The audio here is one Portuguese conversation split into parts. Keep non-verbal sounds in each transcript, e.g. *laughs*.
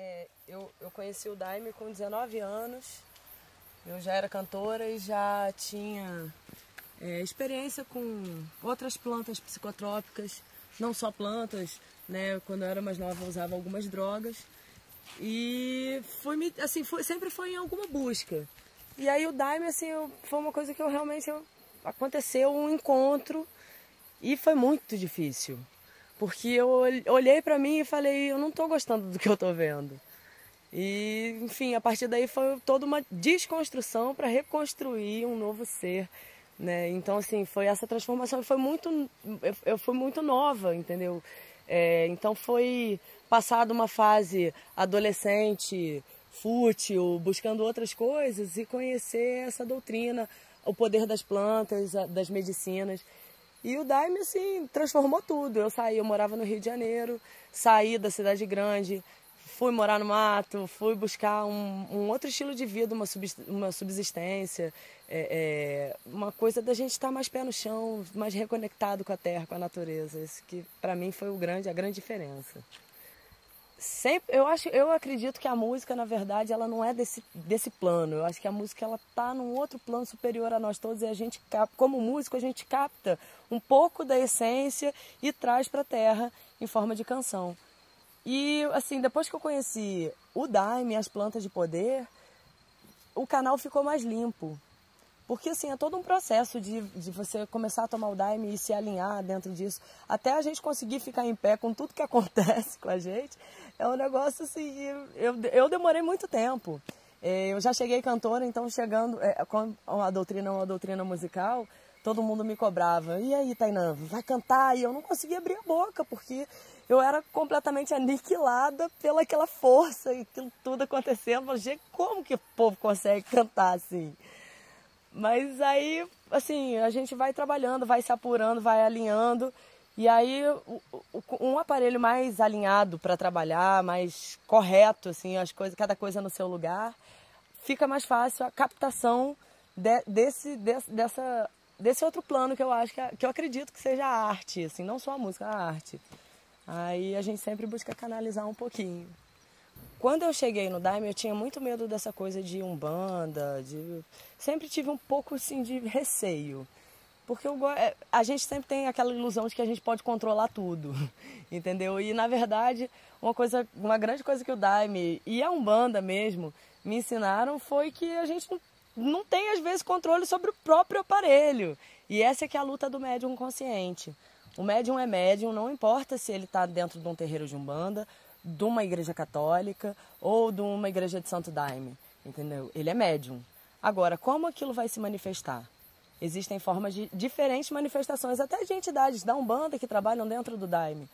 É, eu, eu conheci o Daime com 19 anos. Eu já era cantora e já tinha é, experiência com outras plantas psicotrópicas, não só plantas, né? Quando eu era mais nova eu usava algumas drogas. E foi, assim, foi, sempre foi em alguma busca. E aí o Daime, assim, eu, foi uma coisa que eu realmente... Eu, aconteceu um encontro e foi muito difícil. Porque eu olhei para mim e falei, eu não estou gostando do que eu estou vendo. E, enfim, a partir daí foi toda uma desconstrução para reconstruir um novo ser, né? Então, assim, foi essa transformação foi muito, eu fui muito nova, entendeu? É, então foi passado uma fase adolescente, fútil, buscando outras coisas e conhecer essa doutrina, o poder das plantas, das medicinas. E o Daime, assim, transformou tudo. Eu saí, eu morava no Rio de Janeiro, saí da cidade grande, fui morar no mato, fui buscar um, um outro estilo de vida, uma, sub, uma subsistência, é, é, uma coisa da gente estar mais pé no chão, mais reconectado com a terra, com a natureza. Isso que para mim foi o grande, a grande diferença. Sempre, eu acho, eu acredito que a música, na verdade, ela não é desse, desse plano. Eu acho que a música ela tá num outro plano superior a nós todos e a gente, como músico, a gente capta um pouco da essência e traz para a terra em forma de canção. E assim, depois que eu conheci o Daime, as plantas de poder, o canal ficou mais limpo. Porque assim, é todo um processo de, de você começar a tomar o Daime e se alinhar dentro disso. Até a gente conseguir ficar em pé com tudo que *laughs* acontece com a gente. É um negócio assim, eu, eu demorei muito tempo. É, eu já cheguei cantora, então chegando, é, com a doutrina, uma doutrina musical, todo mundo me cobrava. E aí, Tainã, vai cantar? E eu não conseguia abrir a boca, porque eu era completamente aniquilada pela aquela força e aquilo tudo acontecendo. Eu falei, como que o povo consegue cantar assim? Mas aí, assim, a gente vai trabalhando, vai se apurando, vai alinhando. E aí, um aparelho mais alinhado para trabalhar, mais correto, assim, as coisas, cada coisa no seu lugar, fica mais fácil a captação de, desse, de, dessa, desse outro plano que eu acho que, que eu acredito que seja a arte, assim, não só a música, a arte. Aí a gente sempre busca canalizar um pouquinho. Quando eu cheguei no Daime, eu tinha muito medo dessa coisa de umbanda, de... sempre tive um pouco assim de receio. Porque eu, é, a gente sempre tem aquela ilusão de que a gente pode controlar tudo, *laughs* entendeu? E na verdade, uma coisa, uma grande coisa que o Daime e a Umbanda mesmo me ensinaram foi que a gente não, não tem às vezes controle sobre o próprio aparelho. E essa é que é a luta do médium consciente. O médium é médium, não importa se ele está dentro de um terreiro de umbanda, de uma igreja católica ou de uma igreja de Santo Daime, entendeu? Ele é médium. Agora, como aquilo vai se manifestar? Existem formas de diferentes manifestações, até de entidades da Umbanda que trabalham dentro do Daime.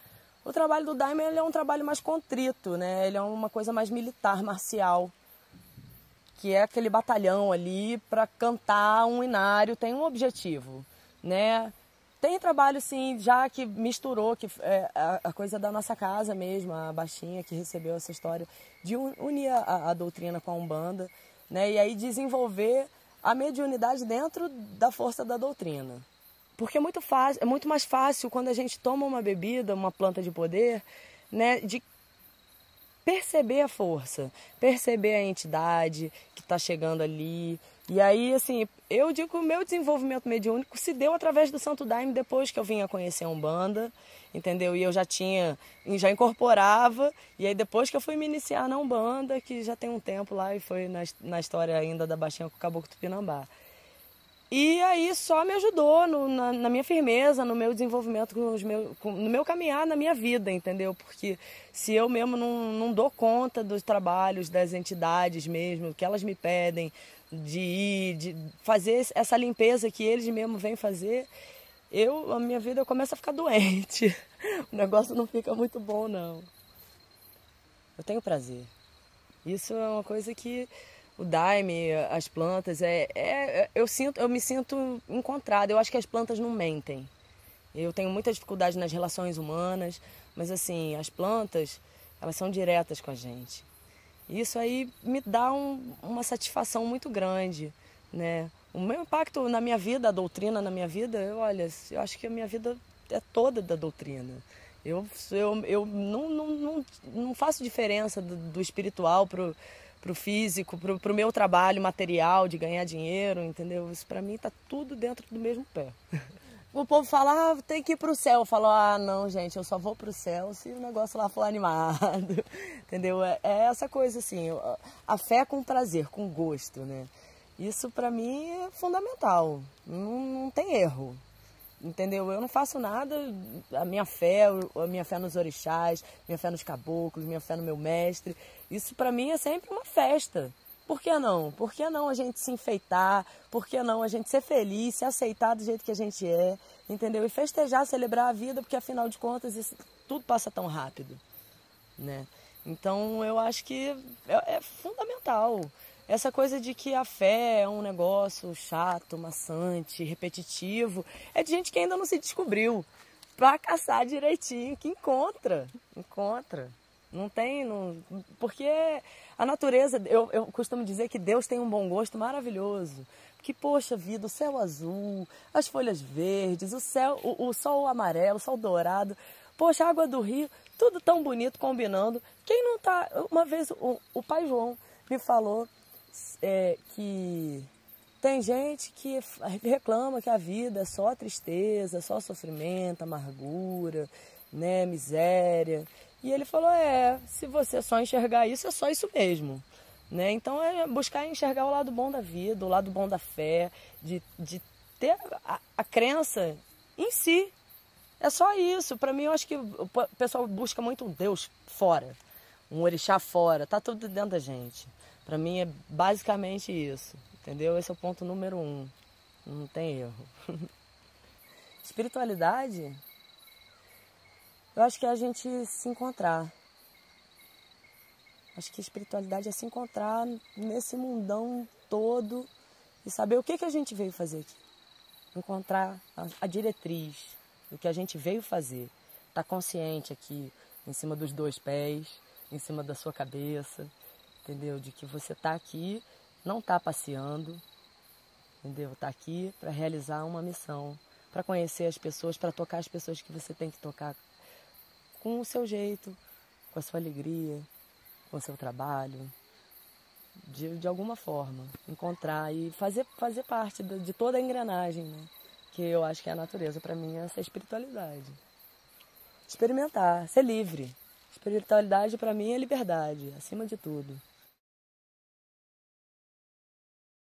O trabalho do Daime ele é um trabalho mais contrito, né? Ele é uma coisa mais militar, marcial, que é aquele batalhão ali para cantar um inário, tem um objetivo, né? Tem trabalho, sim, já que misturou, que é a, a, coisa da nossa casa mesmo, a baixinha que recebeu essa história, de unir a, a doutrina com a Umbanda, né? E aí desenvolver a mediunidade dentro da força da doutrina. Porque é muito, fácil, é muito mais fácil quando a gente toma uma bebida, uma planta de poder, né, de perceber a força, perceber a entidade que está chegando ali, e aí, assim, eu digo que o meu desenvolvimento mediúnico se deu através do Santo Daime depois que eu vim a conhecer a Umbanda, entendeu? E eu já tinha, já incorporava, e aí depois que eu fui me iniciar na Umbanda, que já tem um tempo lá e foi na, na história ainda da Baixinha com o Caboclo Tupinambá. E aí só me ajudou no, na, na, minha firmeza, no meu desenvolvimento, com os meu, com, no meu caminhar na minha vida, entendeu? Porque se eu mesmo não, não dou conta dos trabalhos das entidades mesmo, que elas me pedem, de ir, de fazer essa limpeza que eles mesmo vêm fazer, eu, a minha vida, eu começo a ficar doente. *laughs* O negócio não fica muito bom, não. Eu tenho prazer. Isso é uma coisa que o daime, as plantas, é, é, eu, sinto, eu me sinto encontrada. Eu acho que as plantas não mentem. Eu tenho muita dificuldade nas relações humanas, mas assim, as plantas, elas são diretas com a gente. Isso aí me dá um, uma satisfação muito grande, né? O meu impacto na minha vida, a doutrina na minha vida, eu, olha, eu acho que a minha vida é toda da doutrina. Eu, eu, eu não, não, não, não faço diferença do, do espiritual pro, pro físico, pro, pro meu trabalho material de ganhar dinheiro, entendeu? Isso para mim tá tudo dentro do mesmo pé. *laughs* O povo fala, ah, tem que ir pro céu. Eu falo, ah, não, gente, eu só vou pro céu se o negócio lá for *laughs* animado. Entendeu? É, é essa coisa assim, a fé com prazer, com gosto, né? Isso para mim é fundamental. Não, não tem erro entendeu? Eu não faço nada, a minha fé, a minha fé nos orixás, minha fé nos caboclos, minha fé no meu mestre, isso para mim é sempre uma festa. Por que não? Por que não a gente se enfeitar? Por que não a gente ser feliz, se aceitar do jeito que a gente é, entendeu? E festejar, celebrar a vida, porque afinal de contas isso, tudo passa tão rápido, né? Então eu acho que é, é fundamental. Essa coisa de que a fé é um negócio chato, maçante, repetitivo, é de gente que ainda não se descobriu. Pra caçar direitinho, que encontra, encontra. Não tem, não, porque a natureza, eu, eu costumo dizer que Deus tem um bom gosto maravilhoso. Que, poxa vida, o céu azul, as folhas verdes, o céu, o, o sol amarelo, o sol dourado, poxa, a água do rio, tudo tão bonito combinando. Quem não tá. Uma vez o, o pai João me falou é, que tem gente que reclama que a vida é só tristeza, só sofrimento, amargura, né, miséria. E ele falou: é, se você só enxergar isso, é só isso mesmo. Né? Então é buscar enxergar o lado bom da vida, o lado bom da fé, de, de ter a, a crença em si. É só isso. Para mim, eu acho que o pessoal busca muito um Deus fora, um orixá fora. Tá tudo dentro da gente. Para mim é basicamente isso, entendeu? Esse é o ponto número um. Não tem erro. *laughs* Espiritualidade, eu acho que é a gente se encontrar. Acho que espiritualidade é se encontrar nesse mundão todo e saber o que, que a gente veio fazer aqui. Encontrar a, diretriz do que a gente veio fazer. Estar tá consciente aqui, em cima dos dois pés, em cima da sua cabeça, entendeu? De que você está aqui, não está passeando, entendeu? Está aqui para realizar uma missão, para conhecer as pessoas, para tocar as pessoas que você tem que tocar com o seu jeito, com a sua alegria, com o seu trabalho, de, de alguma forma, encontrar e fazer, fazer parte de, de toda a engrenagem, né? Que eu acho que é a natureza, para mim, é essa espiritualidade. Experimentar, ser livre. Espiritualidade para mim é liberdade, acima de tudo.